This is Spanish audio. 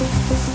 Gracias.